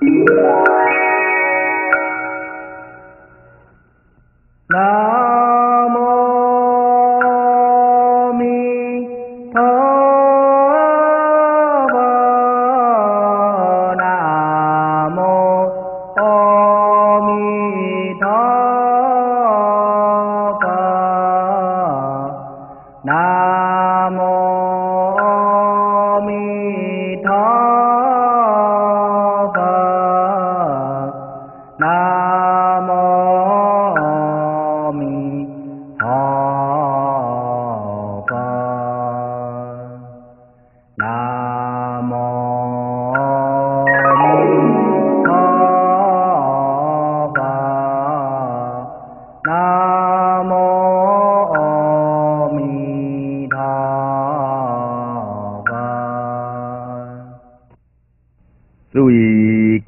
Nam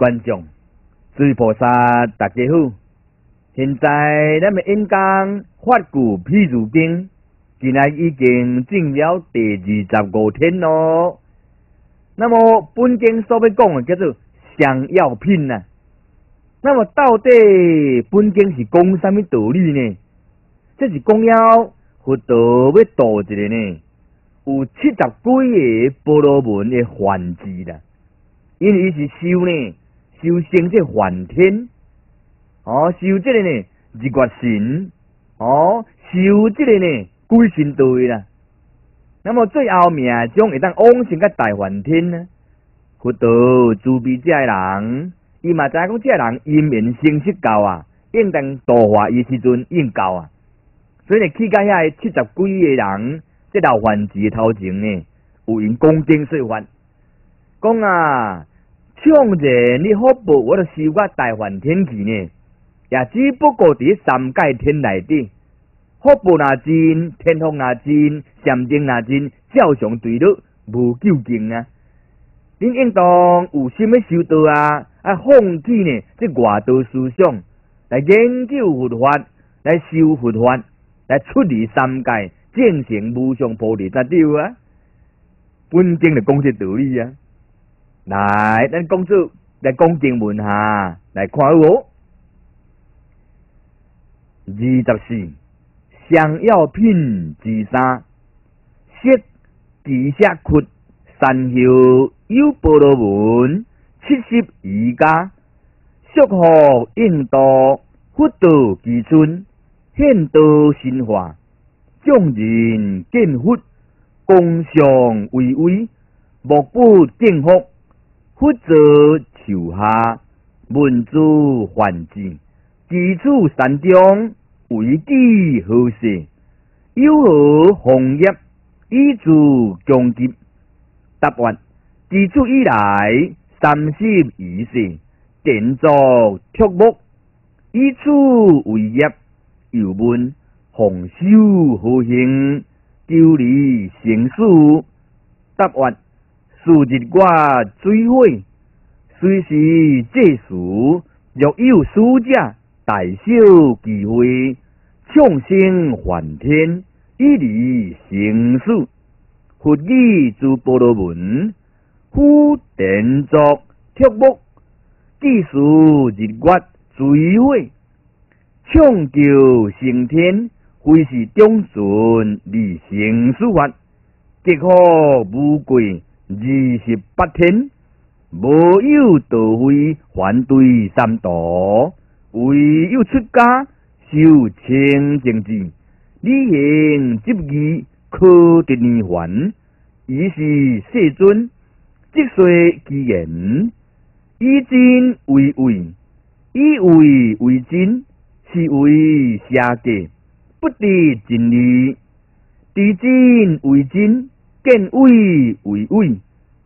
观众，诸菩萨，大家好！现在咱们演讲《法故譬如经》，今仔已经进了第二十五天咯。那么本经所要讲的叫做上药品呐。那么到底本经是讲什么道理呢？这是讲要佛陀要度一个呢，有七十几个波罗门的梵字啦，因为伊是修呢。修行这梵天，哦，修这个呢日月神，哦，修这个呢鬼神对啦。那么最后命中会当往生个大梵天呢？佛陀慈悲这人，伊嘛知影讲这人因缘成熟够啊，应当度化伊时阵应够啊。所以呢，去到遐七十几个人，这老梵字头前呢，有因恭敬说法，讲啊。唱者，你好报，我著修个大梵天气呢，也只不过伫三界天内底，好报那真，天风那真，禅定那真，照常对了，无究竟啊！恁应当有心要修道啊，啊放弃呢，这外道思想来研究佛法，来修佛法，来出离三界，正成无上菩提才对啊！本经就讲这道理啊！来，咱公主来讲经文哈，来看我二十四，上药品之三，色地下窟山丘有波罗门，七十二家，祝福印度佛道基尊，现道神化，众人见佛，功上巍巍，莫不敬福。佛者树下，文珠幻境，基础山中，为地何事？有何红叶？以助强吉。答案：基础以来，三十二世，建造畜木，以此为业。又问：红修何行？救离成死。答案。数日我追悔，随时这时若有使者大小聚会，唱声梵天，以离成事。佛语诸波罗门，呼电作贴木，计数日月追悔，唱叫升天，非是中顺离成事法，结可无贵。二十八天，无有道会反对三道，唯有出家修清净智，履行执义，可得涅还。以是世尊，即说其言，以真为伪，以为为真，是为下界，不得真理，以真为真。见伪为伪，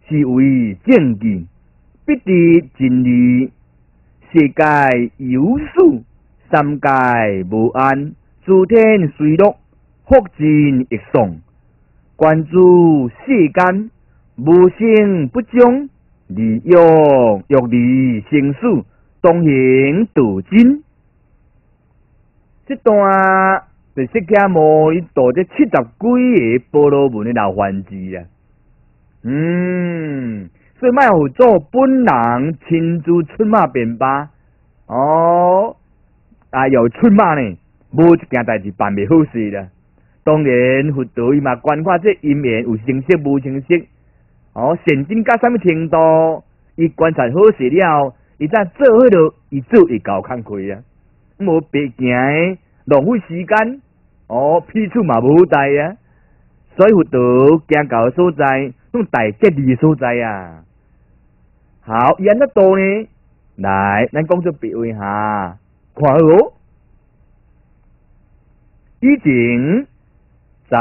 是为正见，必得真理。世界有数，三界无安，诸天随乐，福尽一送。关注世间，无声不将，利用欲利生死，当行道真。这段。是释迦牟尼度这七十几个波罗门的老梵字啊，嗯，所以卖有做本人亲自出马便罢。哦，啊有出马呢，无一件代志办袂好事啦。当然，佛陀伊嘛观看这因缘有成色无成色，哦，现金到什么程度？伊观察好事了，伊再做迄落，伊做会够慷慨啊，无白行，浪费时间，哦，批处嘛无大啊。所以佛陀行到所在，种大吉利所在啊。好，演得多呢，来，咱讲做别位哈，看好，以前。在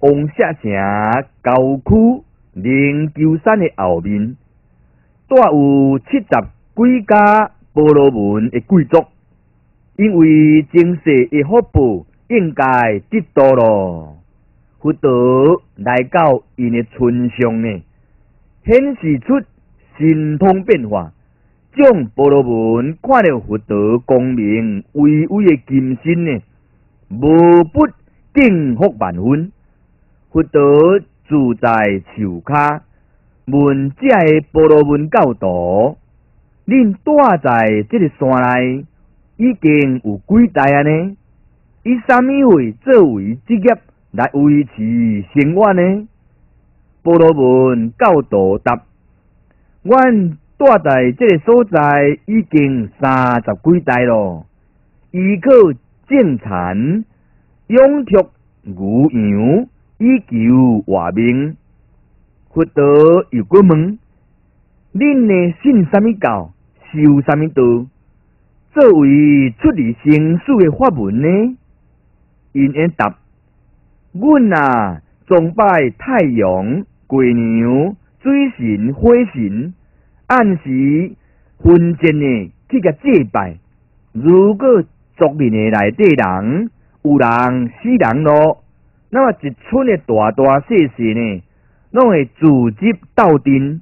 王舍城郊区灵鹫山的后面，带有七十几家婆罗门的贵族，因为前世的福报应该得到了，佛陀来到因的村上呢，显示出神通变化，将婆罗门看到佛陀光明巍巍的金身呢，无不。敬服万分，佛陀住在树下，问这个波罗门教导：恁住在这个山内已经有几代啊呢？以什么为作为职业来维持生活呢？波罗门教导答：阮住在这个所在已经三十几代咯，依靠种田。养畜牛羊以求活命，佛陀又过问：恁呢信什么教，修什么道？作为出离生死的法门呢？因缘答：阮啊，崇拜太阳、月娘、水神、火神，按时分间呢去甲祭拜。如果族人的内底人，有人死人咯，那么一村的大大细细呢，拢会组织斗阵，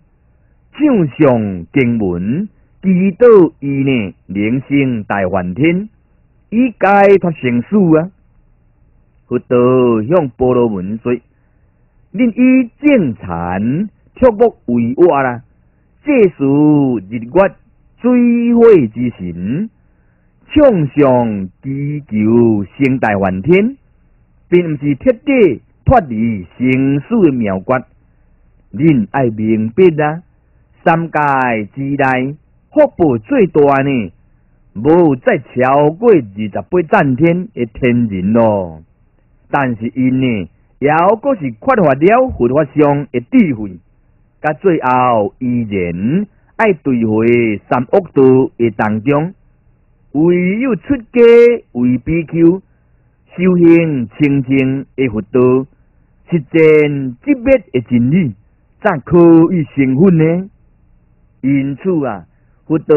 唱上经文，祈祷伊呢，灵性大梵天，以解脱生死啊！佛陀向波罗门说：“恁以正禅畜牧为我啦，这是日月水火之神。”向上祈求生大梵天，并毋是彻底脱离生死的妙诀。恁爱明白啊！三界之内，福报最大呢，无再超过二十八赞天的天人咯。但是因呢，也阁是缺乏了佛法上的智慧，甲最后依然爱对回三恶道的当中。唯有出家为比丘，修行清净的佛道，实践寂灭的真理，才可以成佛呢。因此啊，佛道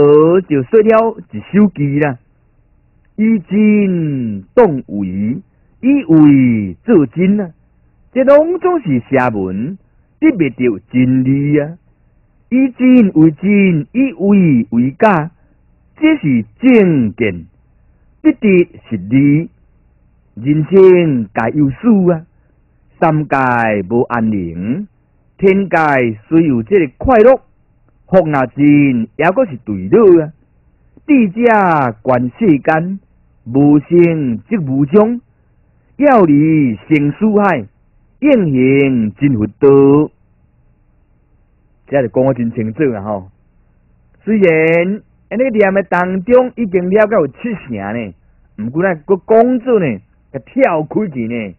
就说了一首偈啦：以真动为，以为做真啊！这拢总是邪门，得不到真理啊！以真为真，以为为假。这是正见，必得是理。人生该有数啊，三界无安宁，天界虽有这个快乐，福那真也阁是对了啊。地者观世间，无生即无终，要离生死海，应行真佛道。这是讲我真清楚啊！吼，虽然。安尼念的当中已经了解有七成呢，毋过呢个工作呢，个跳开去呢，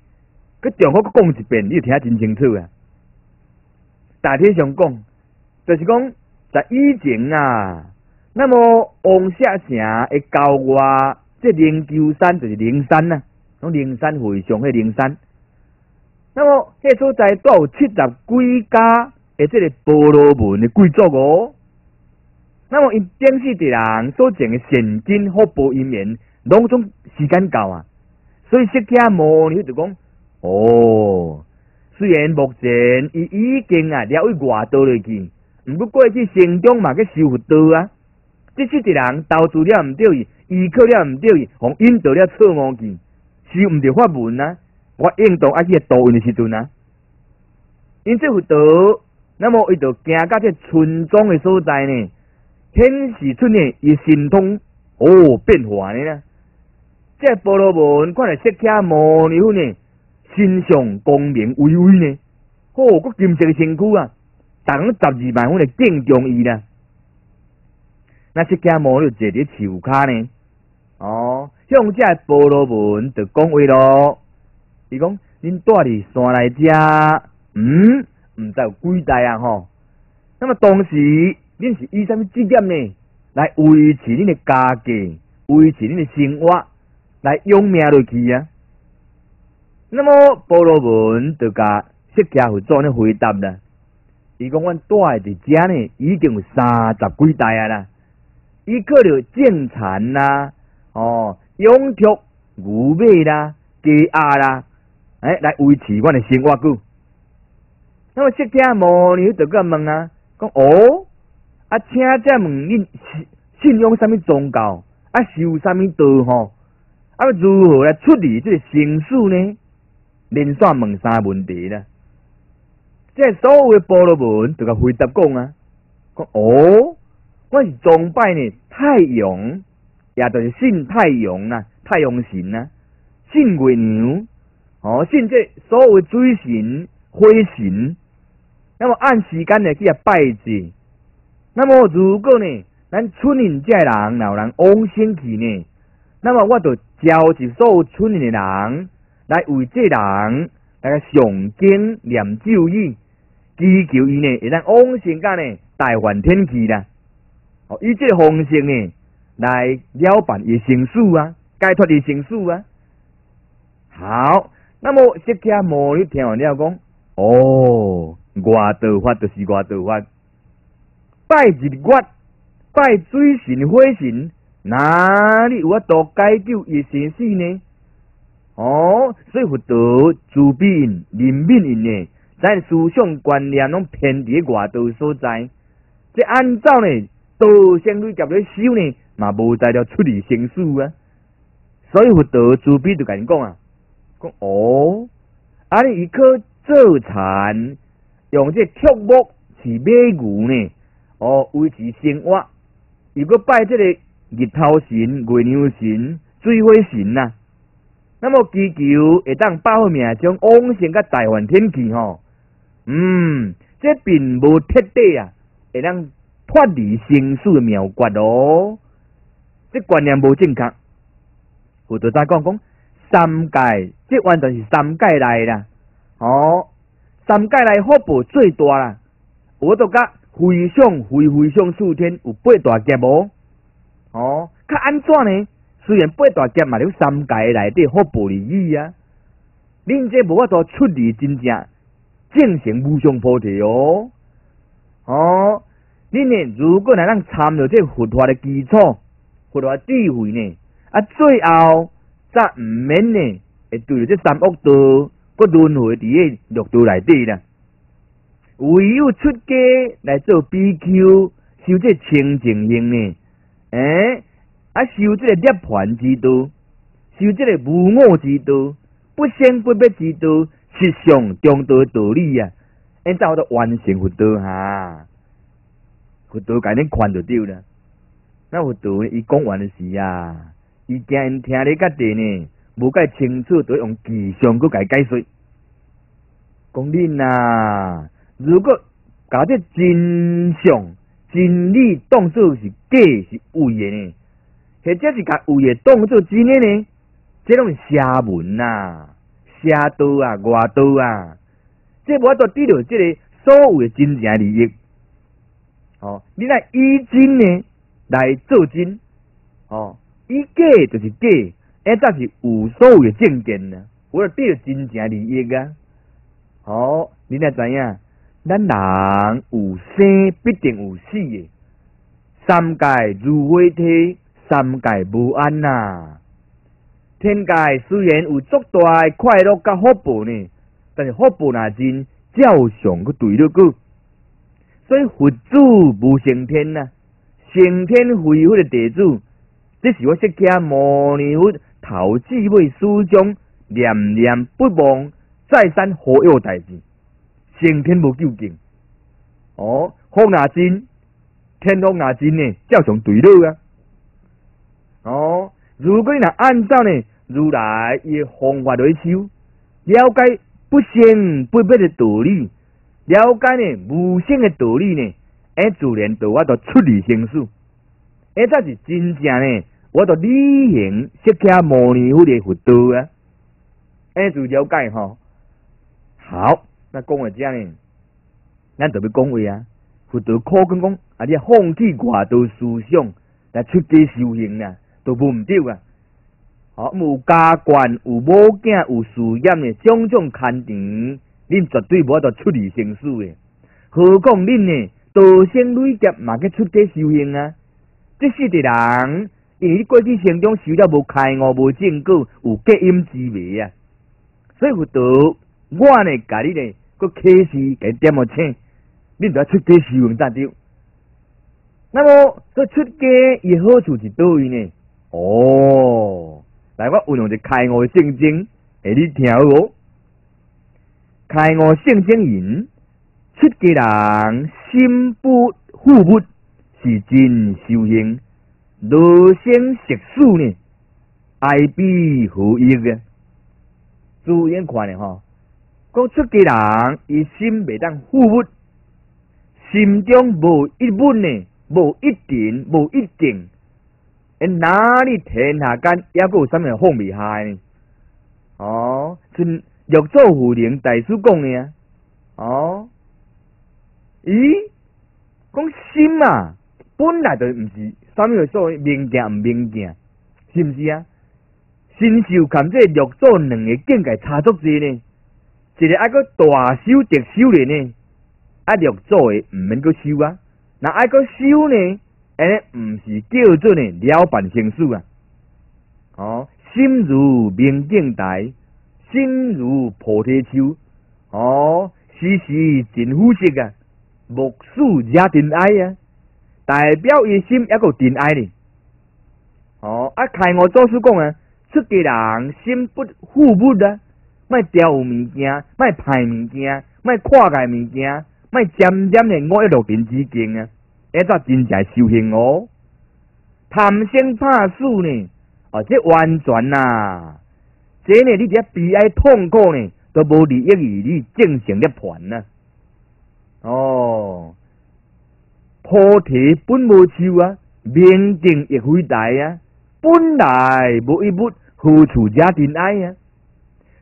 个重复个讲一遍，你就听真清楚啊。大体上讲，就是讲在以前啊，那么王舍城的郊外，这灵鹫山就是灵山呐，从灵山会上迄灵山。那么迄所在都有七十几家的这个波罗门的贵族哦。那么因电视的人所讲的现金福报因缘，拢总时间到啊，所以释迦牟尼就讲：哦，虽然目前伊已经啊了去外道落去，毋过过去成长嘛去修佛道啊。这些的人投资了毋对伊，依靠了毋对伊，互引导了错误去，修毋着法门啊。我应当爱去导因的时阵啊，因这佛道那么伊就行到这村庄的所在呢，显示出呢伊神通哦变化呢啦。这波罗门看来释迦牟尼佛呢，身上光明巍巍呢，哦，个金色的身躯啊，逐十二万分的敬重伊啦。那释迦牟尼坐伫树骹呢，向这波罗门就讲话咯。伊讲，恁住伫山内遮，嗯，毋知有几代啊吼。那么当时恁是以什么职业呢？来维持恁的家计，维持恁的生活，来用命落去啊。那么波罗门就甲释迦佛做呢回答啦。伊讲，阮住伫遮呢，已经有三十几代啊啦。伊可着种田啦，哦，养畜、牛马啦、鸡鸭啦，哎，来维持阮的生活故。那么释迦牟尼就个问啊，讲哦，啊，请再问恁信信仰什么宗教，啊，修什么道吼，啊，如何来处理这个生死呢？连续问三问题啦。这所有的波罗门就个回答讲啊，讲哦。我是崇拜呢太阳，也就是信太阳啊，太阳神啊，信月娘，哦，信这所有水神、火神。那么按时间呢去啊拜祭。那么如果呢，咱村里这人有人往生去呢，那么我就召集所有村里的人来为这人来上经念咒语，祈求伊呢，会当往生到呢大梵天气啦。哦以这方式呢，来了办伊生死啊，解脱伊生死啊。好，那么释迦牟尼听完了讲，哦，外道法就是外道法，拜日月，拜水神、火神，哪里有法度解救伊生死呢？哦，所以佛陀慈悲因、怜悯因呢，在思想观念拢偏伫外道所在，即按照呢。道相对夹咧修呢，嘛无在了处理生死啊。所以佛陀慈悲就甲你讲啊，讲哦，啊你一颗做田，用这畜牧是马牛呢，哦维持生活。如果拜这个日头神、月亮神、水火神呐，那么祈求会当保命，将往生甲大梵天去吼。嗯，这并无彻底啊，会当。脱离生死妙诀哦，这观念无正确。佛陀在讲讲三界，这完全是三界来啦。哦，三界来福报最大啦。我都讲非常非非常数天有八大劫无？哦，较安怎呢？虽然八大劫嘛，了三界内底福报而已啊。恁这无法度出离真正正成无上菩提哦。哦。恁呢？如果来咱参与这佛法的基础、佛法智慧呢？啊，最后则毋免呢，会对着这三恶道，搁轮回伫个六道内底啦。唯有出家来做比丘，修这清净行呢？诶，啊，修这个涅槃之道，修这个无我之道，不生不灭之道，实相中道道理啊！因才都完成佛道哈。佛道甲恁看就对了，那佛陀伊讲完的时啊，伊惊因听咧较地呢，无介清楚，就用具象去解解说。讲恁呐，如果搞这真相、真理当作是假是伪的呢，或者是甲伪的当作真的呢，这种邪门呐、邪道啊、外道啊，这无法度得到这个所谓的真正利益。哦，你来以真呢来做真，哦，以假就是假，哎，才是有所谓的正见呢，为了得真正利益啊。好，你来知影，咱人有生必定有死的，三界如火体，三界无安呐。天界虽然有足大快乐甲福报呢，但是福报那真照常去对了个。所以佛祖无成天呐，成天恢复的地主，这是我释迦牟尼佛头智慧书中念念不忘，再三护佑代志，成天无究竟。哦，风若真，天风若真呢，照常对了啊。哦，如果你若按照呢如来伊方法来修，了解不生不灭的道理，了解呢无生的道理呢，哎，自然就我就出离生死，哎，才是真正呢，我就履行释迦牟尼佛的佛道啊，哎，就了解吼。好，那讲话这呢，咱特别讲话啊，佛道可讲讲，啊，你放弃外道思想来出家修行啊。都无毋对啊！好，有家眷、有某囝、有事业的种种牵连，恁绝对无法度出离生死的。何况恁呢？道生累劫嘛，去出家修行啊！这世的人，因为过去生中修了无开悟、无正果，有隔音之味啊！所以佛道，我呢，家你呢，个开示给点么请，恁要出家修行才对。那么，这出家以好处是多位呢？哦，来，我运用一开悟圣经，给你听哦。开悟圣经言：出家人心不富不，是真修行；罗生食素呢，爱必何益嘅？注意看的吼，讲出家人伊心未当富不，心中无一物呢，无一点，无一定。哪里天下间也有啥物放未下呢？哦，是玉座护灵大师讲的啊。哦，咦，讲心啊，本来就毋是啥物所谓明镜毋明镜，是毋是啊？新修含这玉座两个境界差足济呢，一个爱个大修特修的呢，啊玉座的毋免个修啊，那爱个修呢？诶，毋是叫做呢了办生死啊！哦，心如明镜台，心如菩提树，哦，时时真呼吸啊，木树也真爱啊，代表伊心一个真爱呢。哦，啊，开我做书讲啊，出家人心不富不啊，卖掉物件，卖歹物件，卖跨界物件，卖渐渐的我一路变之境啊！迄则真正修行哦，贪生怕死呢，哦，这完全呐，这呢，你只悲哀痛苦呢，都无利益于你正常的盘呐。哦，菩提本无树啊，明镜亦非大啊，本来无一物，何处惹尘埃啊？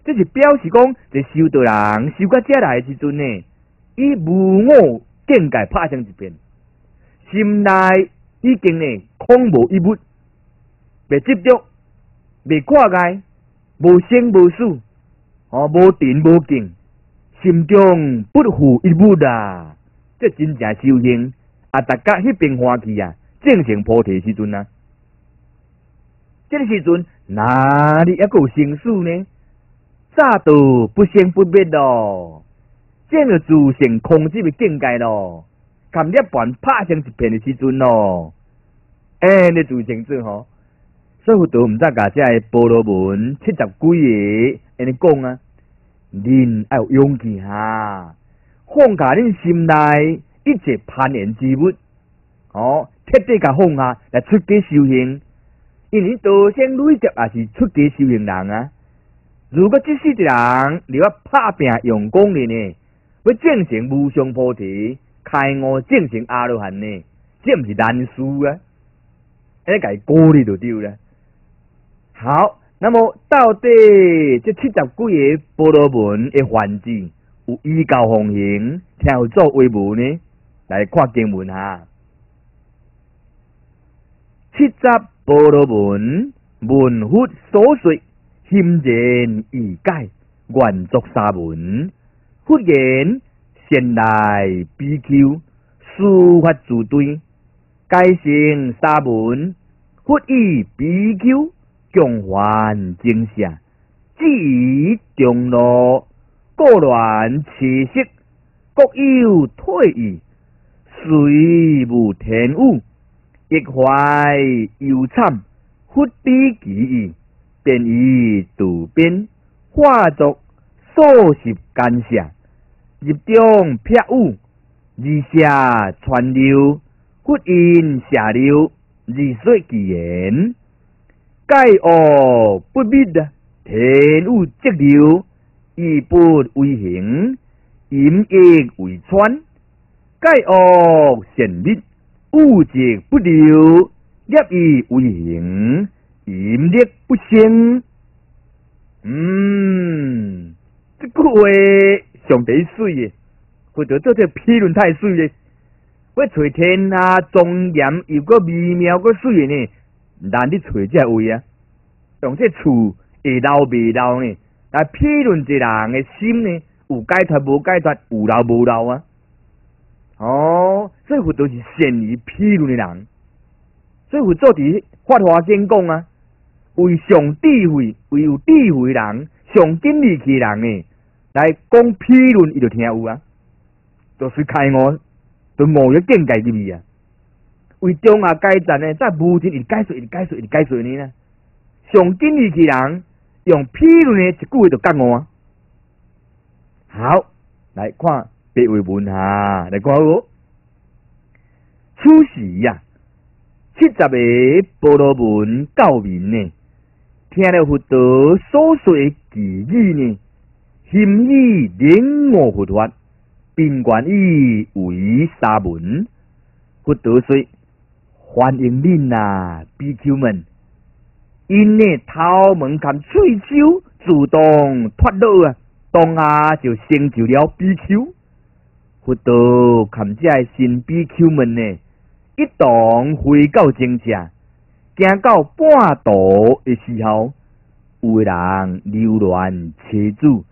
这是表示讲，这修道人修到这来时阵呢，以无我境界拍成一片。心内已经呢空无一物，未执着，未挂碍，无生无死，哦，无定无静，心中不负一物啊！这真正修行啊！大家迄边欢喜啊，正成菩提时阵啊，这个时阵哪里一个生死呢？早都不生不灭咯，见了自性空寂的境界咯。含一盘拍成一片的时阵咯，哎，你做清楚吼，所以都毋知甲这菠萝文七十几个安尼讲啊，恁要有勇气哈，放下恁心内一切攀缘之物，哦，彻底甲放下来出家修行，因为道生累劫也是出家修行人啊。如果即世的人你要拍拼用功的呢，要正成无上菩提。开悟正成阿罗汉呢，这毋是难事啊！一个鼓励就丢了。好，那么到底这七十几个波罗门的环境有依教奉行，调作为文呢？来看经文哈。七十波罗门文佛所说，心然意解，愿作沙门，忽然。先来比丘，书法自对，改成沙文，佛以比丘共还正下，至于中路，各乱其色，各有退意，虽无天物，亦怀忧惨，佛比其意，便以渡边，化作数十干下。入中撇舞，二下川流，忽因下流，二水其言。盖恶不灭啊，天物积流，以不为形，阴液为川。盖恶神灭，物质不流，业以为形，阴力不生。嗯，这句话上得水嘅，或者做这批论太水嘅。我找天下庄严又个微妙个水呢，难得找这位啊。用这厝会老未老呢？来批论一人的心呢，有解脱无解脱，有老无老啊？哦，所以佛都是善于批论的人，所以佛做伫法华经讲啊。为上智慧、为有智慧人、上经理气人呢，来讲批论，伊就听有啊，就是开悟，就悟咗境界入去啊。为中下改善呢，在无尽一解说、一解说、一解说呢。上经力气人用批论呢，一句话就讲我啊。好，来看别位问下，来看我。初时呀，七十个波罗门教民呢。听了佛陀所说的偈语呢，心意领悟佛法，并愿意为沙门。佛陀说：欢迎恁啊，比丘们！因呢头门看喙手自动脱落啊，当下就成就了比丘。佛陀看这新比丘们呢，一同回到正家。行到半途的时候，有人流乱车主，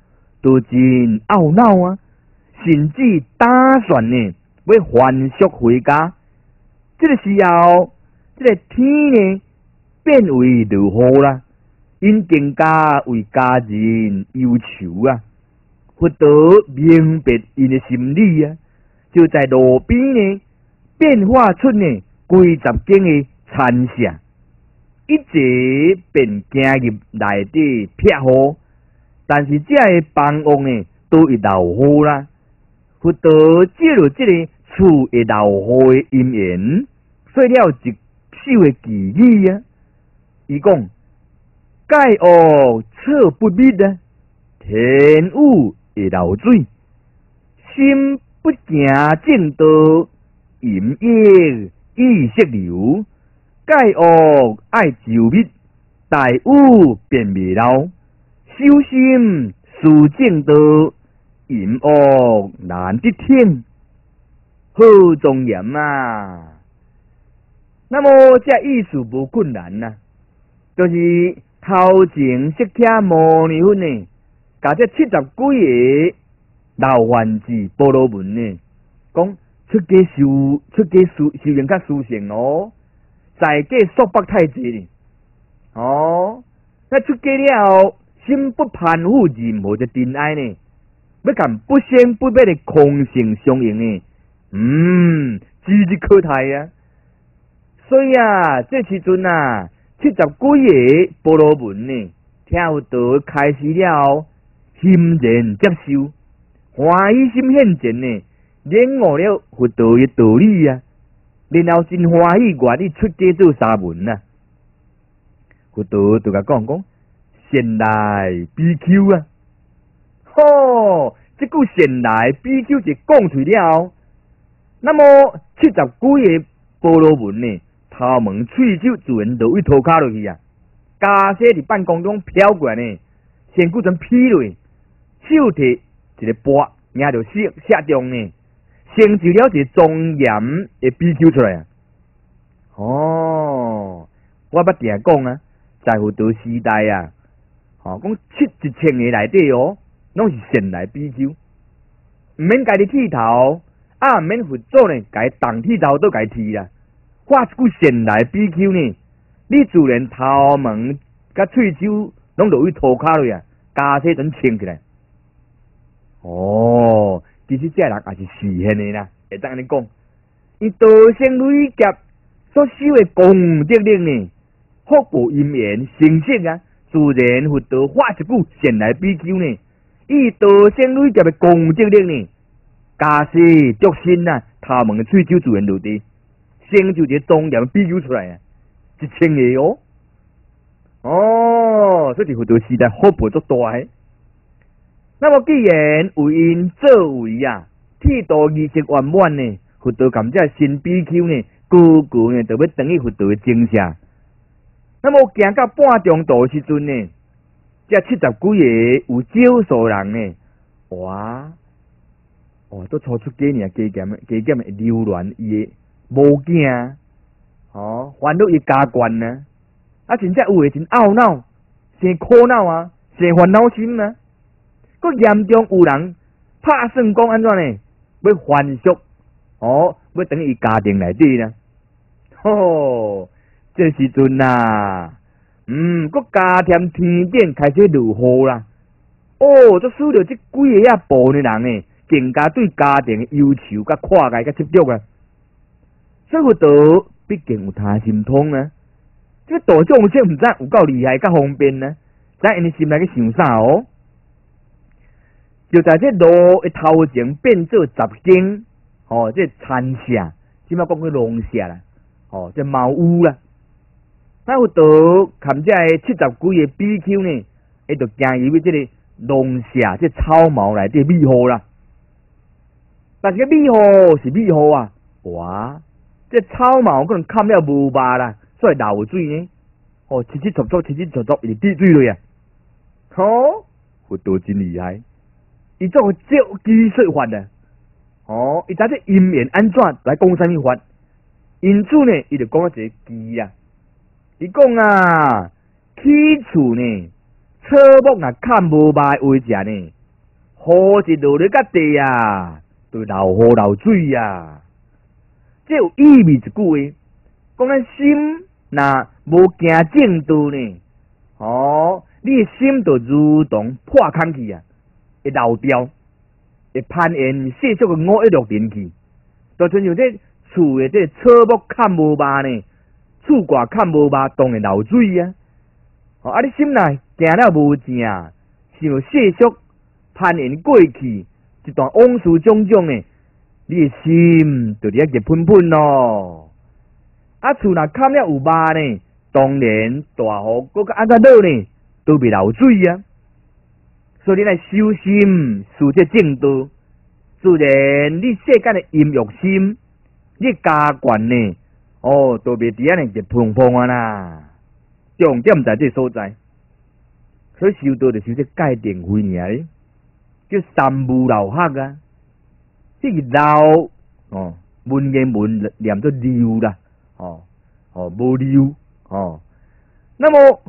都真懊恼啊！甚至打算呢要还俗回家。这个时候，这个天呢变为落雨啦，因更加为家人忧愁啊！不得明白因的心理啊，就在路边呢变化出呢几十间的残像。一直便行入内底撇雨，但是这个房屋呢都已漏雨啦。佛陀借着这个厝会漏雨的因缘，说了一首的偈语啊。伊讲：盖恶测不灭啊，天雨会流水，心不行正道，淫业意识流。盖恶爱就灭，大恶便未老。修心思正道，淫恶难得天，好庄严啊！那么这意思无困难呐，就是头前释迦牟尼佛呢，甲这七十几个老顽子波罗门呢，讲出家修出家修修行较殊胜哦。在家束缚太济呢，哦，那出家了后，心不攀附任何的真爱呢？要干不生不灭的空性相应呢？嗯，指日可待啊！所以啊，这时阵啊，七十几个波罗门呢，听到开始了，欣然接受，欢喜心现前呢，领悟了佛道的道理啊！然后真欢喜，愿意出家做沙门啊！佛道就甲讲讲，善来比丘啊！吼，这句善来比丘就讲出了。那么七十几个波罗门呢？头毛喙手自然都会脱卡落去啊！家些伫半空中飘过来呢，先顾成劈落，手提一个钵，拿着下下中呢。成就了一个庄严的比丘出来啊！哦，我捌定讲啊，在佛陀时代啊，吼讲七一千个内底哦，拢是善来比丘，毋免家己剃头，啊毋免佛祖呢，家动剃头都家剃啦。画一句善来比丘呢，你自然头毛甲喙手拢落去涂骹落啊，加些阵清起来。哦。其实这人也是实现的啦，会当安尼讲，伊道生累劫所修的功德力呢，福报因缘成色啊，自然佛陀发一句善来比丘呢，伊道生累劫的功德力呢，假使足身啊，他们的喙酒自然落地，生就一个庄严比酒出来啊，一千个哦。哦，所以佛陀时代福报足大诶。那么既然有因作为啊，剃度仪式圆满呢，佛陀感这新比丘呢，个个呢，就要等于佛陀诶精舍。那么行到半中途时阵呢，这七十几个有少数人呢，哇，哦，都初出家呢，加减加减会流乱伊诶无惊，哦，烦恼伊加惯呢。啊，真正有诶真懊恼，生苦恼啊，生烦恼心啊。佫严重有人拍算讲安怎呢？要还俗哦，要等于家庭内底呢。吼，这时阵呐，嗯，佫加添天顶开始落雨啦。哦，则输着即几个遐步的人诶，更加对家庭嘅要求甲看界甲执着啊。所以都毕竟有他心痛啊。这大众先毋知有够厉害，甲方便呢？在因心内去想啥哦？就在这路一头前变做十间，哦，这餐舍，即码讲去农舍啦，哦，这茅屋啦。那有到看这七十几个 BQ 呢，伊就行入去这个农舍，这草茅内底密户啦。但是密户是密户啊，哇，这草茅可能砍了无罢啦。所以流水呢，哦，清清楚楚，清清楚楚，一滴水落啊！好，佛陀真厉害，伊做照机说法呢！哦，伊知这因缘安怎来讲啥物法？因此呢，伊就讲一个机啊！伊讲啊，起初呢，草木若看无歹为食呢，雨一落咧甲地啊，对流雨流水啊！这有意味一句话，讲咱心。那无行正道呢？哦，你的心就如同破空气啊，会漏掉，会攀岩世俗的五一落进去，就亲像这厝的这草木看无罢呢，厝挂看无罢，当然流水啊。哦，啊，你心内行了无正，像世俗攀岩过去一段往事种种呢，你的心就一直喷喷咯。啊，厝若砍了有疤呢，当然大雨搁个安怎落呢，都未流水啊。所以你来修心，修这正道，自然你世间的阴欲心，你家惯呢，哦，都未伫安尼就碰碰啊啦。重点在这所在，所以修道就修这界定慧尔，叫三无漏黑啊。即个漏哦，文言文念做溜啦。哦，哦，无流哦，那么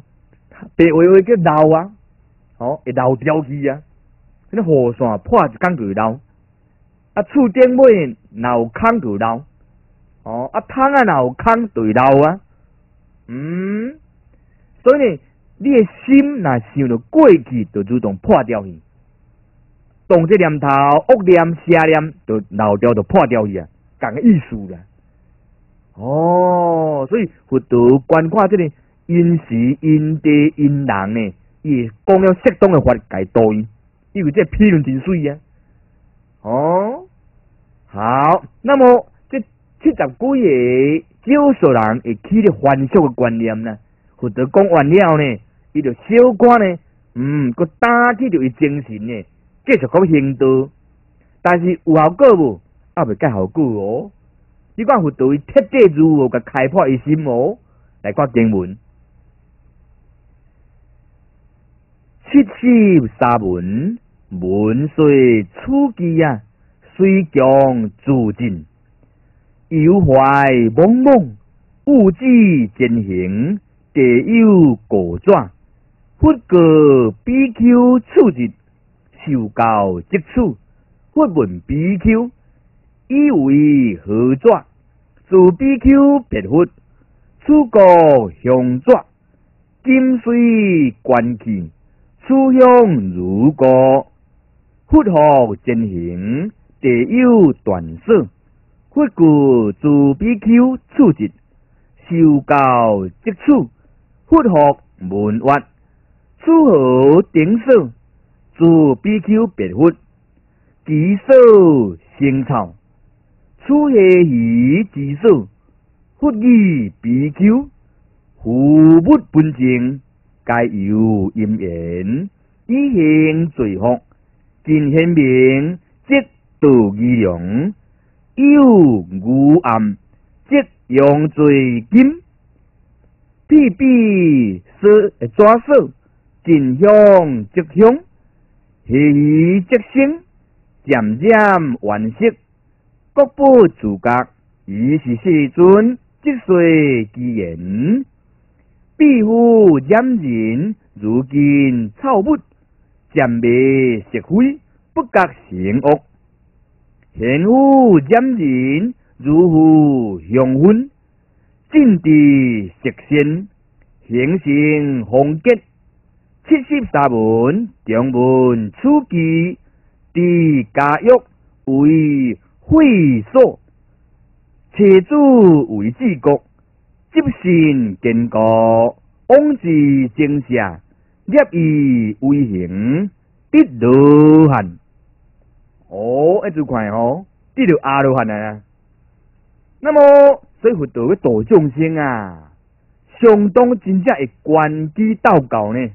白话话叫流啊，哦，会流掉去啊，那雨伞破一工就流，啊，厝顶尾若有空就流，哦，啊，窗啊若有空就流啊，嗯，所以呢，你的心若想着过去，就自动破掉去，动这念头、恶念、邪念，就老掉就破掉去啊，讲个意思啦。哦，所以佛陀观看这个因时因地因人呢，伊讲了适当的法解导伊，因为这批论真水啊。哦，好，那么这七十几个少数人会起的幻想的观念呢，佛陀讲完了呢，伊就小可呢，嗯，佮打起着伊精神呢，继续讲行道，但是有效果无？啊，未介效果哦。你讲佛陀彻底如何个开破伊心魔来看经文，七十三文文虽初机啊，虽强自尽，有怀懵懵，物质前行，地有果转，佛过比丘处日，受教即处，佛问比丘，以为何转？自比丘别佛，此国向转，金水关气，此向如歌。佛学真行，地有断舍。佛故自比丘处节，修教即处。佛学文曰：此何顶舍？自比丘别佛，其所生草，此下鱼之所，佛语比丘，福物本净，皆由因缘，以行罪福，尽显明，即度义良，有愚暗，即用罪金，必必是抓手，尽香即香，喜即生。渐渐完息，各不自觉，于是世尊即随其言。必乎染人，如今草木，渐未食灰，不觉成恶。贤乎染人，如乎香薰，尽地食仙，形成红结。七十三文，中文初记。地家欲为会所，车主为治国，执信坚固，往之正下，业以为行，得罗汉。哦，一组看哦，得到阿罗汉啊。那么，所以佛陀嘅度众生啊，相当真正会关机祷告呢。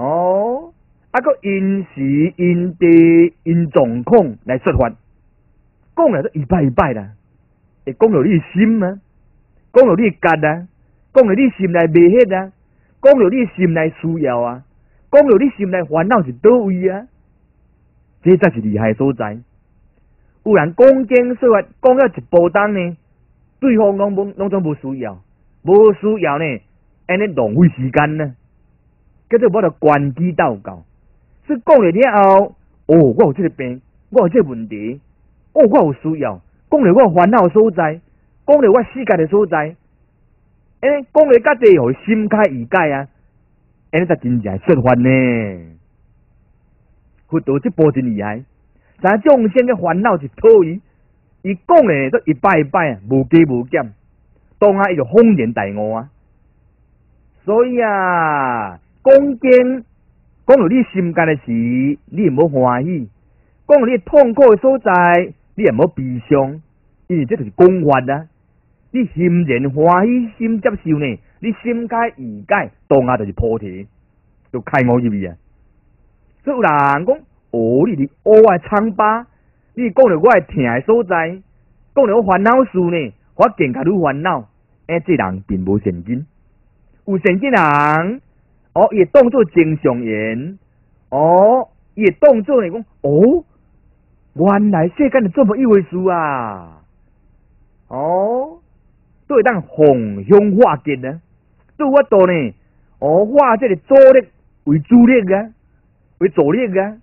哦。啊，个因时因地因状况来说法，讲来都一拜一拜啦。会讲到你心啊，讲到你格啊，讲到你心内未 hết 啊，讲到你心内需要啊，讲到你心内烦恼是倒位啊，这才是厉害所在。有人讲经说法讲了一波当呢，对方拢无拢总无需要，无需要呢，安尼浪费时间呢，叫做我着关机祷告。是讲了了后，哦，我有这个病，我有这个问题，哦，我有需要，讲了我烦恼所在，讲了我世界的所在，诶，讲了家己互心开意解啊，安尼才真正说法呢。佛陀这波真厉害，咱众生的烦恼是讨伊，伊讲诶都一拜一拜啊，无加无减，当下伊就轰然大悟啊。所以啊，讲经。讲到你心间的事，你也无欢喜；讲到你痛苦的所在，你也无悲伤。因为这就是公法啊！你心然欢喜心接受呢，你心解意解，当下就是菩提，就开悟入去啊！所以有人讲，哦，你的我的疮疤，你讲到我的痛诶所在，讲到我烦恼事呢，我更加愈烦恼。哎，这人并无神经，有神经人。哦，也当作正常人。哦，也当作你讲，哦，原来世间是这么一回事啊！哦，都会当逢凶化吉呢。对我多呢，哦，化这个助力为助力啊，为助力啊。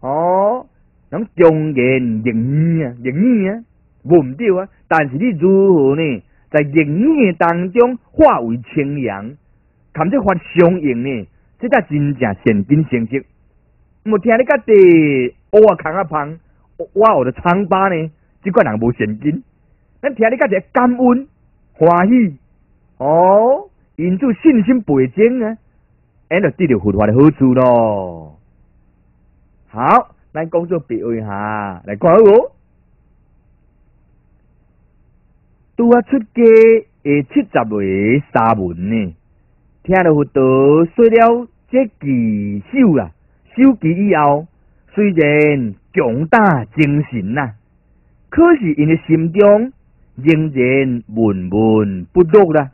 哦，能忠言逆耳啊，逆耳啊，无唔对啊。但是你如何呢，在逆耳当中化为清扬？看这发相应呢，这才真正现金成绩。我听你家己乌啊空啊胖，我我的疮疤呢，这个人无现金。咱听你家己感恩欢喜，哦，因此信心倍增啊，安就得到佛法的好处咯。好，咱工作比喻下，来看我。拄啊出家诶七十位沙文呢。听了佛陀说了这几首啊，首句以后，虽然强大精神呐，可是因的心中仍然闷闷不乐啦。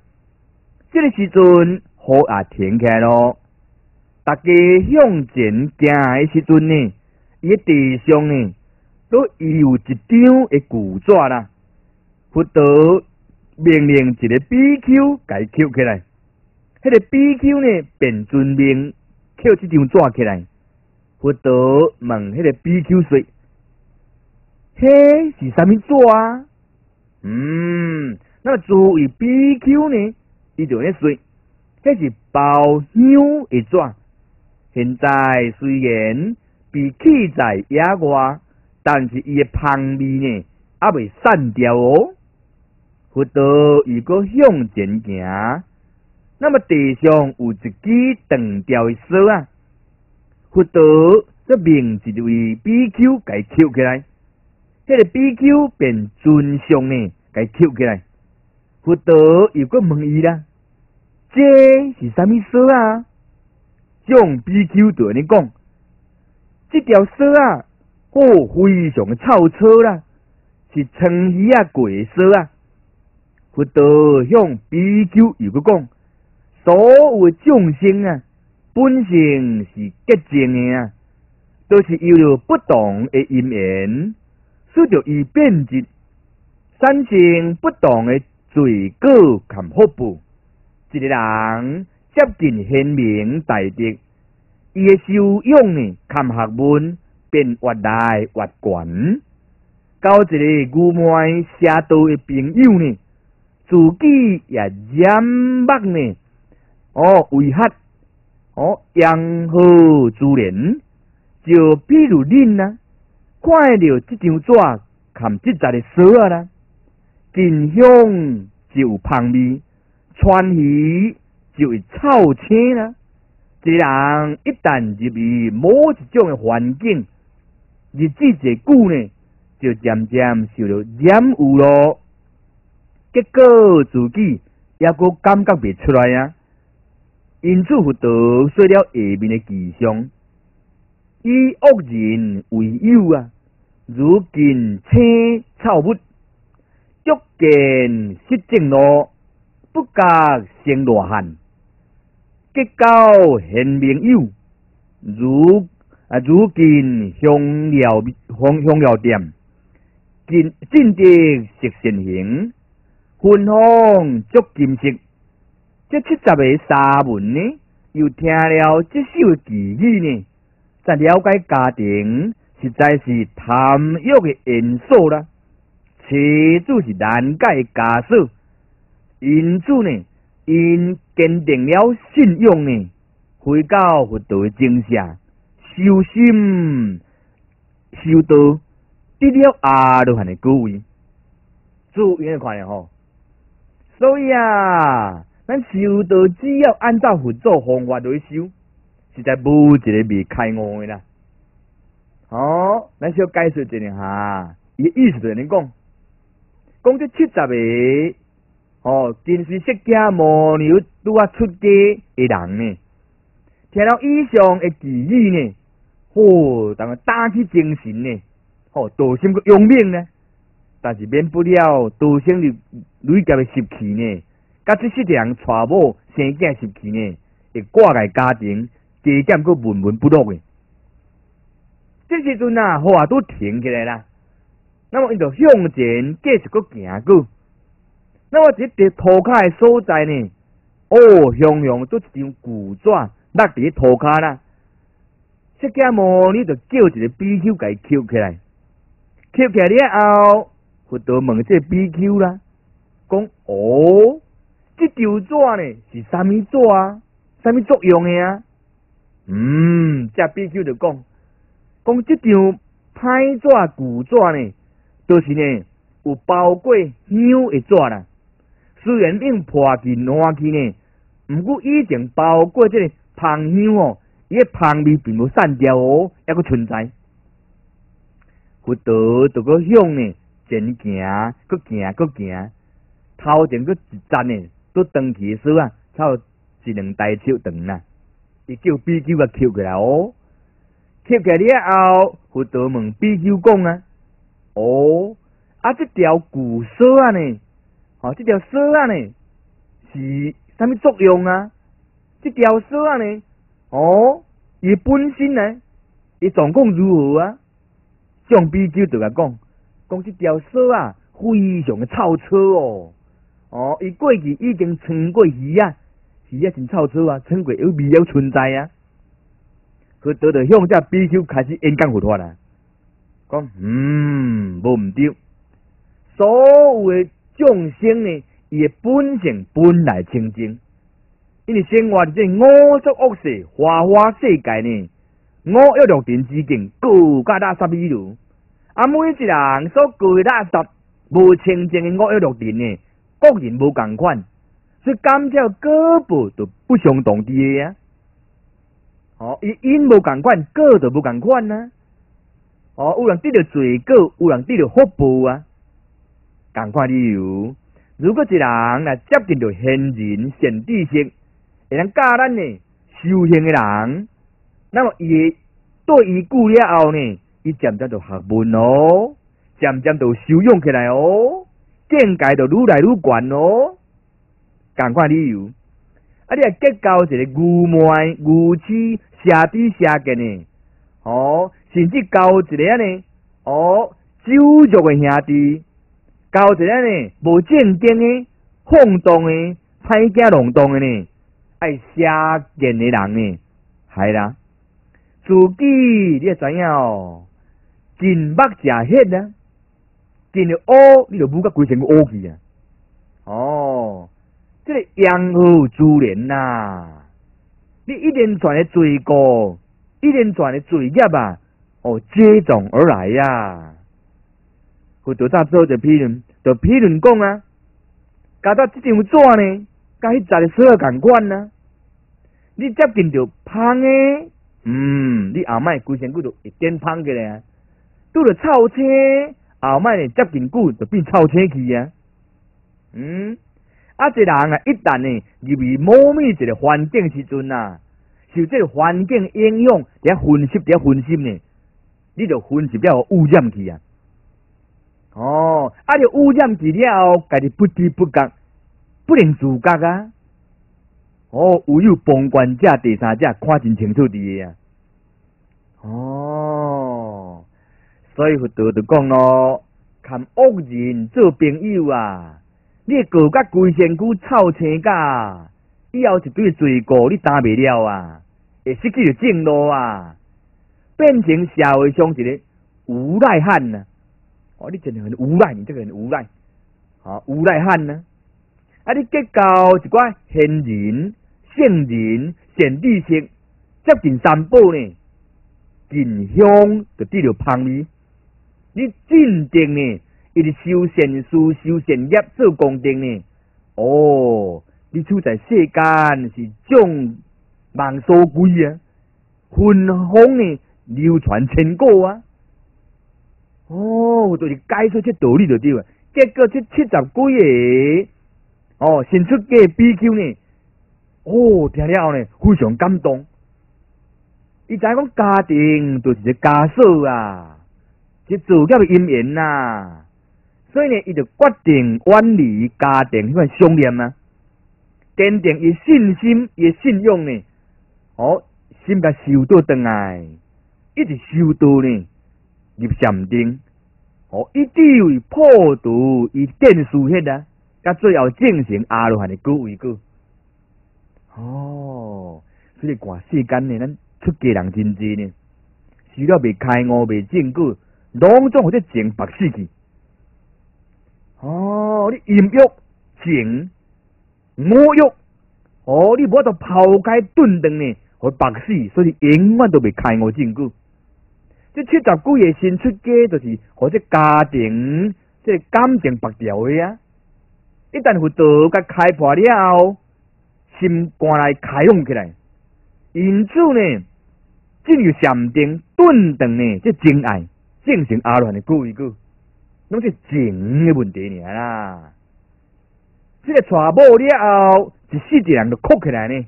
这个时阵，雨也停开咯，大家向前行的时阵呢，伊地上呢，都有一张的古纸啦。佛陀命令一个比丘解扣起来。迄个比丘呢，便遵命捡即张纸起来。佛陀问迄个比丘说：“迄是啥物纸啊？”嗯，那作为比丘呢，伊就咧说：“迄是包香的纸。现在虽然被弃在野外，但是伊的香味呢，还未散掉哦。”佛陀如果向前行。那么地上有一支长条的绳啊，佛陀这名字就为比丘给抽起来，迄个比丘便尊上呢，甲吸起来。佛陀又搁问伊啦，这是啥物蛇啊？种比丘对安尼讲，这条蛇啊，哦，非常的臭臭啦，是青鱼啊鬼蛇啊。佛陀向比丘又搁讲，所有众生啊，本性是洁净的啊，都是由着不同的因缘，使着伊变质，产生不同的。罪过含福报，一个人接近贤明大德，伊的修养呢，含学问便越来越悬。交一个愚昧邪道的朋友呢，自己也染目呢，哦，为害哦，养和自然，就比如恁啊，看到这张纸，含这杂的蛇啊啦。金香就有香味，川鱼就会臭青啦。一人一旦入于某一种的环境，日子一久呢，就渐渐受到染污咯。结果自己也个感觉不出来啊。因此，佛陀说了下面的吉祥：以恶人为友啊，如金青草木。足见失正路，不加生罗汉，结交贤明友，如啊如见香料香香料店，见真的食善行，分享足金色。这七十个沙文呢，又听了这首偈语呢，在了解家庭，实在是贪欲的因素啦。妻子是难解枷锁，因此呢，因坚定了信用呢，回到佛陀的精舍，修心修道，得了阿罗汉的果位。注意看咧吼，所以啊，咱修道只要按照佛祖方法来修，实在无一个未开悟的啦。好，咱小解释一下，伊意思就安尼讲。讲这七十个哦，金水释迦牟尼拄啊出家的人呢，听到以上的偈语呢，哦，当个打起精神呢，哦，道心个用命呢，但是免不了道心里累加的习气呢，甲这些人娶某生囝习气呢，会挂在家庭，加减个闷闷不乐的。这时阵啊，话都停起来啦。那么，伊就向前继续个行过。那么，一伫涂骹诶所在呢？哦，向向做一张古纸落伫涂骹啦。释迦牟尼就叫一个比丘甲伊捡起来，捡起来了后，佛陀问这比丘啦，讲：哦，这张纸呢是啥物纸啊？啥物作用诶啊？嗯，这比丘就讲，讲这张歹纸古纸呢？就是呢，有包过香的纸啦。虽然用破去烂去呢，毋过以前包过这个芳香哦，伊个芳味并无散掉哦，还阁存在。佛陀就阁向呢前行，阁行阁行，头前阁一站呢，都登起手啊，差有一两大手长啦。伊叫比丘啊捡过来哦，捡过来了后，佛陀问比丘讲啊。哦，啊，这条古蛇啊呢？哦，这条蛇啊呢？是啥物作用啊？这条蛇啊呢？哦，伊本身呢？伊状况如何啊？向比丘就甲讲，讲这条蛇啊，非常的臭车哦。哦，伊过去已经穿过鱼啊，鱼啊真臭臊啊，穿过有味了存在啊。去得到向这比丘开始演讲佛法啦。讲，嗯，无毋对。所有诶众生呢，伊诶本性本来清净，因为生活这五浊恶世、花花世界呢，五欲六尘之境，各加垃圾比如，啊，每一人所各垃圾无清净诶五欲六尘呢，各人无共款，所以感召各部都不相同啲啊。哦，伊因无共款，各都无共款啊。哦，有人得到罪过，有人得到福报啊。共款理由，如果一人来接近到贤人善知识，会能教咱呢修行的人，那么伊对伊久了后呢，伊渐渐就学问哦，渐渐就修养起来哦，境界就愈来愈悬咯。共款理由，啊，你啊结交一个愚昧、愚痴、邪知邪见呢？哦，甚至交一个呢？哦，酒肉的兄弟，交一个呢？无正经的、放荡的、歹惊弄动的呢？爱邪见的人呢？系啦，自己你也知影哦，金目食血啊，见了乌，你就母甲规身乌去啊！哦。这个养虎助人呐，你一连串的罪过，一连串的罪孽啊，哦接踵而来呀。佛陀早做就批论，就批论讲啊，甲到即张纸呢，甲迄十个所有共款啊。你接近着芳诶，嗯，你后摆规身骨就会变芳起来啊。拄着臭车，后摆呢接近久就变臭车去啊。嗯。啊，一人啊，一旦呢入于某密一个环境时阵啊，受这个环境影响，伫分析，伫分析呢，你就分析了污染去啊。哦，啊，就污染去了后，家己不知不觉，不能自觉啊。哦，唯有旁观者、第三者看真清楚伫个啊。哦，所以佛陀就讲咯，看恶人做朋友啊。你过甲规身躯臭青甲，以后一堆罪过你担袂了啊！会失去着正路啊，变成社会上一个无赖汉呐！哦，你真的很无赖，你这个人无赖，啊，无赖汉呢？啊，你结交一寡贤人、圣人、贤知识，接近三宝呢，近香就得着芳味，你真正呢？伊是修善事、修善业、做功德呢。哦，你处在世间是众万所归啊，芬芳呢流传千古啊。哦，就是解说这道理就对啊。结果这七十几个哦，新出家比丘呢，哦，听了后呢非常感动。伊知讲家庭就是一个枷锁啊，这做业的因缘呐。所以呢，伊就决定远离家庭迄款相念啊，坚定伊信心、伊信用呢，哦，心甲修道登来，一直修道呢，入禅定，哦，一直为破除伊见书迄啊，甲最后进行阿罗汉的果为果。哦，所以看世间呢，咱出家人真济呢，除了未开悟、未正果，拢总或者净白死去。哦，你淫欲、情、我欲，哦，你无得抛开顿顿呢，会白死，所以永远都未开悟正果。这七十几夜新出家，就是或者家庭这感情白掉的啊。一旦佛陀甲开破了，心肝来开放起来，因此呢，进入禅定顿顿呢，这真爱进行阿罗汉的故一个。拢是情的问题尔啦。这个娶某了后，一世一人就哭起来呢。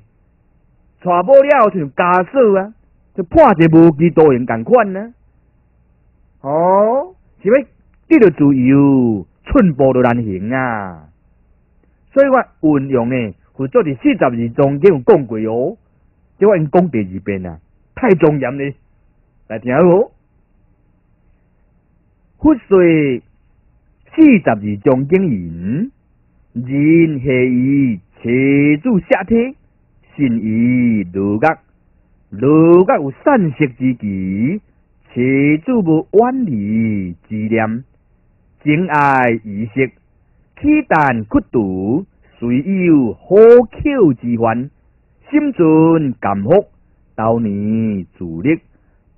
娶某了后就枷锁啊，就判一个无期徒刑共款呢。哦，是要得到自由，寸步都难行啊。所以我运用呢，或者伫四十二中间有讲过哦，叫我讲第二遍啊，太庄严咧，来听好。佛说。四十二种经言，人下以车主下体，信以如角，如角有散色之机，车主无远离之念，真爱意识，气淡屈度，随有好口之患，心存感福，道年自力，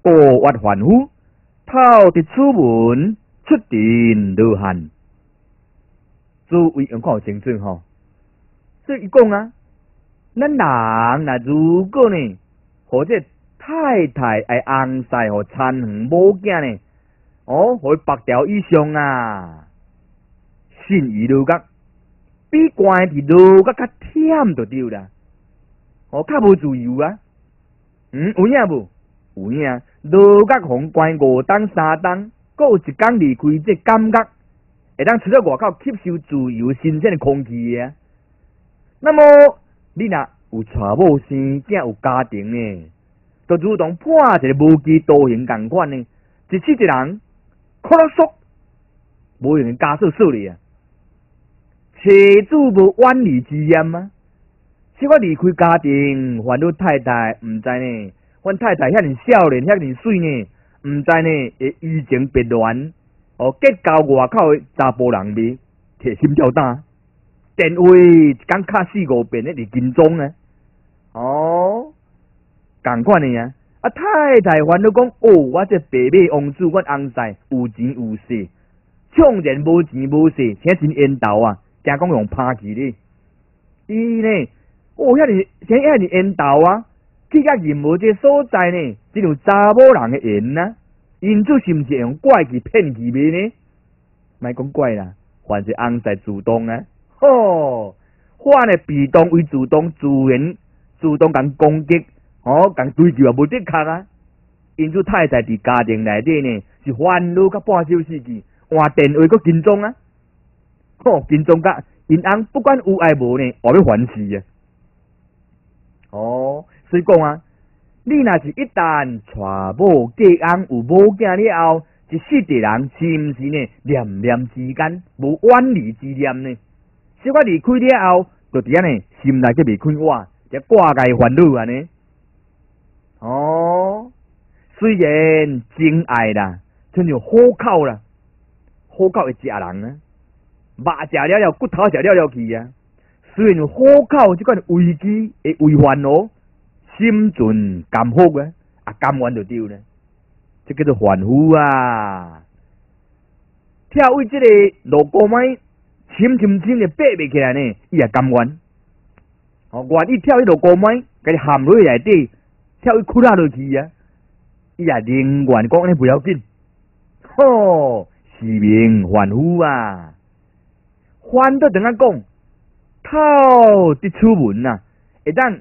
过越凡夫，透的出门。出定罗汉，诸位用看清楚吼。所以伊讲啊，咱人若如果呢，或者太太爱红晒和残余某囝呢，哦，互伊白条以上啊，信义路角比关伫路角较忝就对啦，哦，较无自由啊，嗯，有影无？有影，路角互关五档三档，搁有一工离开，这感觉会当出到外口吸收自由新鲜的空气啊。那么你若有娶某生，囝有家庭呢，就如同破一个无机多形共款呢，一世一人。可能说，无用加速说哩啊！妻子无远离之念吗？即我离开家庭，还到太太毋知呢？阮太太遐尼少年，遐尼水呢？毋知呢？会移情别恋，哦，结交外口的查甫人咪，摕心跳胆，电话一工卡四五遍咧，伫金钟呢？哦，共款诶啊！啊！太太烦恼讲：哦，我这白马王子，我翁婿有钱有势，唱人无钱无势，请真缘投啊！惊讲用拍去哩。伊呢？哦，遐尼，请遐尼缘投啊！去甲任何这所在呢，只有查某人的缘呐。因此是毋是用怪去骗去面呢？莫讲怪啦，还是翁婿主动啊！吼，反的被动为主动，主人主动甲攻击。哦，共追求也无得确啊！因此太太伫家庭内底呢，是烦恼甲半小时期，换电话阁紧张啊！吼，紧张甲因翁不管有爱无呢，我要烦死啊！哦，所以讲啊，你若是一旦娶某嫁翁有某囝了后，一世的人是毋是呢？念念之间无远离之念呢？小可离开了后，就伫安呢心内皆未困活，则挂碍烦恼安尼。哦，虽然真爱啦，亲像虎口啦，虎口会食人啊，肉食了了，骨头食了了去啊。虽然虎口即款危机会违反哦，心存甘福啊，啊甘愿就丢呢，这叫做凡夫啊。跳位即个路过麦，深深深的爬袂起来呢，伊也甘愿。哦，愿意跳迄路过麦，甲你含落去内底。跳一哭拉落去啊！伊也宁愿讲安尼不要紧，吼，是名凡夫啊！反倒等下讲，透的出门呐，会当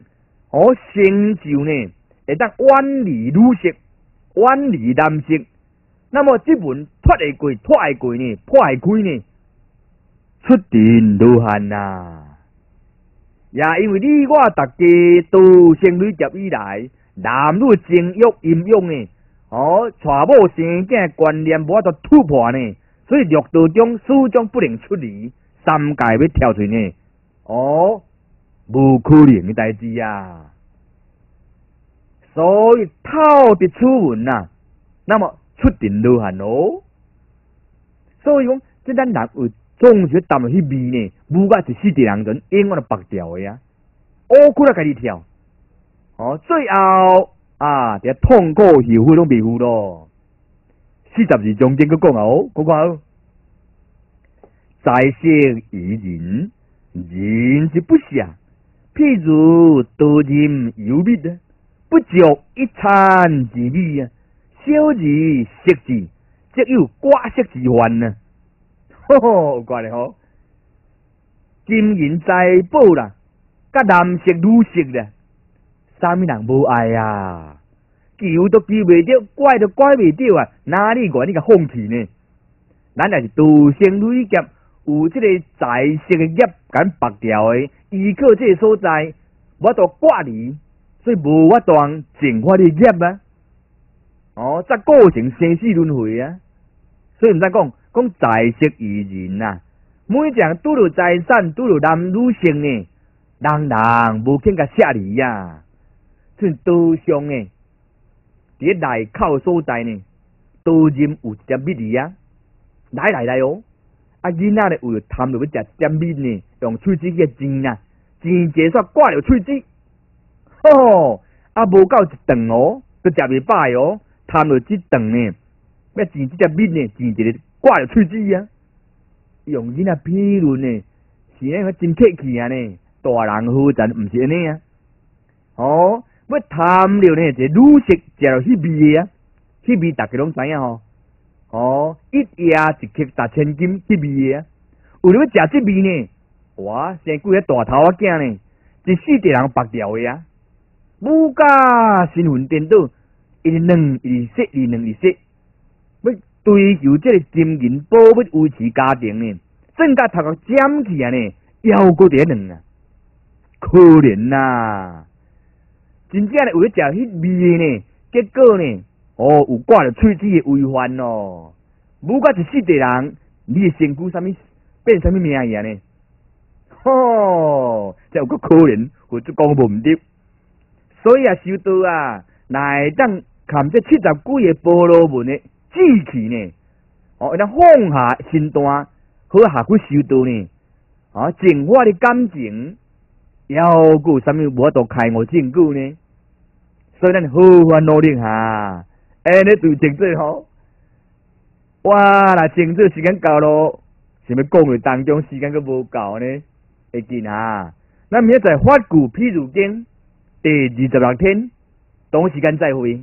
哦成就呢，会当远离女色，远离男色。那么这门脱会过，脱会过呢，破会开呢，出电都汗呐！也因为你我大家都生女结以来。男女情欲阴用呢？哦，娶某生囝观念无法度突破呢，所以六道中始终不能出离，三界要跳出呢？哦，无可能的代志啊！所以透的出门呐，那么出定路汉咯。所以讲，即咱人有总是淡去味呢，无甲是死地人人，永远都白掉的啊！乌苦来家己跳。哦，最后啊，啲痛苦后悔拢未负咯。四十二中间佢讲哦，讲讲在世于人，人之不下。譬如多人有蜜啊，不足一餐之米啊，少之食之，则有寡食之患啊。吼吼，怪咧吼，金银财宝啦，甲男色女色啦。啥物人无爱啊？求都求袂着，怪都怪袂着啊！哪里怪你个放弃呢？咱也是独生女劫，有即个在世的业敢拔掉的，依靠这个所在，我都挂离，所以无法当净化的业啊！哦，则构成生死轮回啊！所以毋使讲，讲在世于人啊，每一样拄着财产，拄着男女性呢，人人无肯甲舍离呀！像刀上诶，伫内口所在呢，刀刃有一点米粒啊，来来来哦，啊囡仔咧为了贪着要食点米呢，用喙齿去煎啊，煎结煞挂着喙齿，吼，啊无够一顿哦，都食袂饱哦，贪着即顿呢，要煎即只米呢，煎一个挂着喙齿啊，用囡仔批论呢，是安个真客气啊呢，大人好咱毋是安尼啊，哦。要贪了呢，这女色食了迄味啊，迄味大家拢知影吼。哦，哦一夜一克十千金，一味啊！为了要食这味呢，哇，生几个大头仔囝呢，一世地人白掉的啊！武家身份颠倒，一两一色，一两一色，要追求这个金银宝物维持家庭呢，正甲头壳尖起啊呢，腰骨伫两啊，可怜呐！真正的为了食迄味呢，结果呢？哦，有挂着喙齿的违反咯。不过一世地人，你的身躯啥物变啥物命样呢？吼，这有个可怜，或者讲无毋对。所以啊，修道啊，会当看这七十几个波罗文的志气呢。哦，当放下身段，好下去修道呢。啊，净化的感情，要顾啥物无多开悟证据呢？所以咱好好努力下。哎，你对静坐吼，哇！那静坐时间到咯，想要讲的当中时间佫无够呢？会记啊？那明仔载法古譬如经第二十六天，同时间再会。